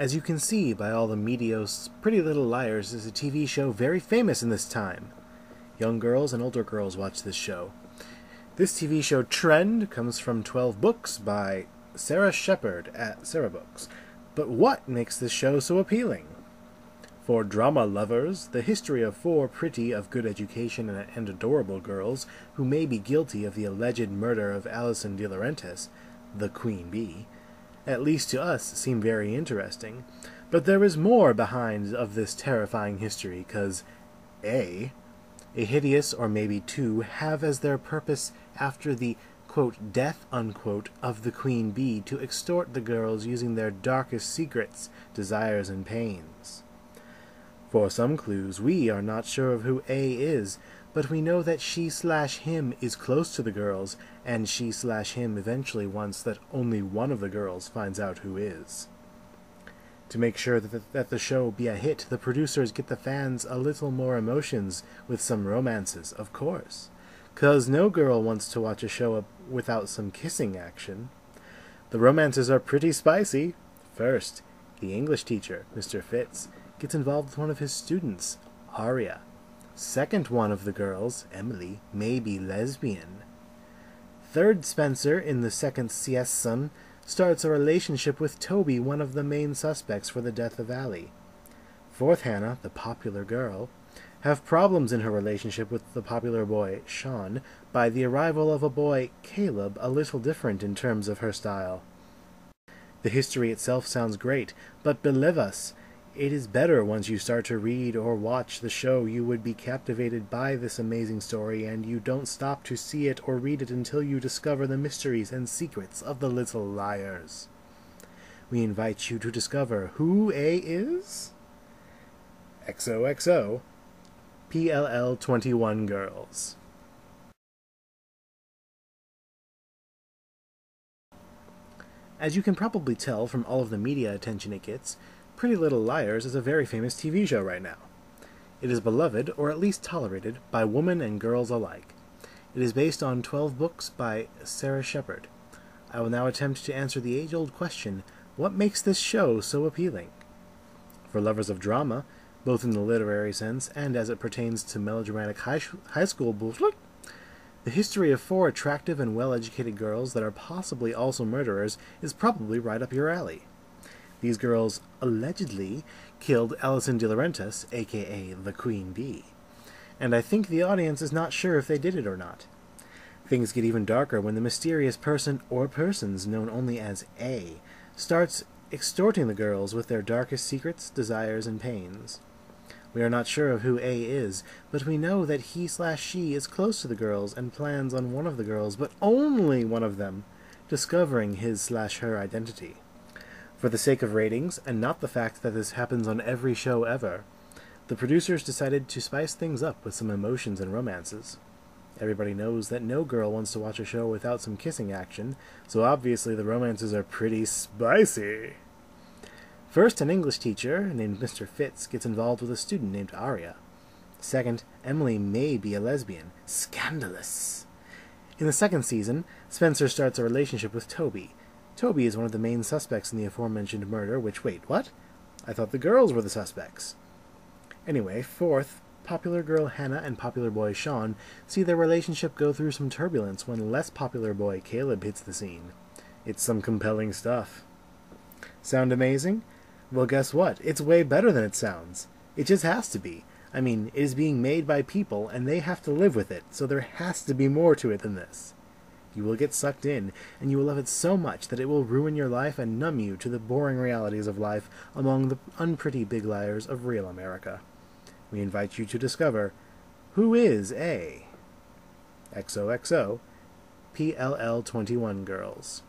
As you can see by all the medios, Pretty Little Liars is a TV show very famous in this time. Young girls and older girls watch this show. This TV show trend comes from 12 books by Sara Shepard at Sarah Books. But what makes this show so appealing? For drama lovers, the history of four pretty, of good education, and adorable girls who may be guilty of the alleged murder of Alison DiLaurentis, the Queen Bee, at least to us, seem very interesting. But there is more behind of this terrifying history, cause A. A hideous, or maybe two, have as their purpose after the quote, death unquote, of the queen bee to extort the girls using their darkest secrets, desires, and pains. For some clues, we are not sure of who A is, but we know that she slash him is close to the girls, and she slash him eventually wants that only one of the girls finds out who is. To make sure that the, that the show be a hit, the producers get the fans a little more emotions with some romances, of course. Cause no girl wants to watch a show without some kissing action. The romances are pretty spicy. First, the English teacher, Mr. Fitz, gets involved with one of his students, Aria. Second one of the girls, Emily, may be lesbian. Third Spencer, in the second season, starts a relationship with Toby, one of the main suspects for the death of Allie. Fourth Hanna, the popular girl, have problems in her relationship with the popular boy, Sean, by the arrival of a boy, Caleb, a little different in terms of her style. The history itself sounds great, but believe us, it is better once you start to read or watch the show. You would be captivated by this amazing story, and you don't stop to see it or read it until you discover the mysteries and secrets of the Little Liars. We invite you to discover who A is? XOXO PLL 21 Girls. As you can probably tell from all of the media attention it gets, Pretty Little Liars is a very famous TV show right now. It is beloved, or at least tolerated, by women and girls alike. It is based on 12 books by Sara Shepard. I will now attempt to answer the age old question what makes this show so appealing? For lovers of drama, both in the literary sense and as it pertains to melodramatic high, high school bullshit, the history of four attractive and well educated girls that are possibly also murderers is probably right up your alley. These girls allegedly killed Alison DiLaurentis, aka the Queen Bee. And I think the audience is not sure if they did it or not. Things get even darker when the mysterious person or persons known only as A starts extorting the girls with their darkest secrets, desires, and pains. We are not sure of who A is, but we know that he slash she is close to the girls and plans on one of the girls, but only one of them, discovering his slash her identity. For the sake of ratings, and not the fact that this happens on every show ever, the producers decided to spice things up with some emotions and romances. Everybody knows that no girl wants to watch a show without some kissing action, so obviously the romances are pretty spicy. First, an English teacher named Mr. Fitz gets involved with a student named Aria. Second, Emily may be a lesbian. Scandalous! In the second season, Spencer starts a relationship with Toby, Toby is one of the main suspects in the aforementioned murder, which, wait, what? I thought the girls were the suspects. Anyway, fourth, popular girl Hanna and popular boy Sean see their relationship go through some turbulence when less popular boy Caleb hits the scene. It's some compelling stuff. Sound amazing? Well, guess what? It's way better than it sounds. It just has to be. I mean, it is being made by people, and they have to live with it, so there has to be more to it than this. You will get sucked in, and you will love it so much that it will ruin your life and numb you to the boring realities of life among the unpretty big liars of real America. We invite you to discover who is A? XOXO PLL 21 Girls.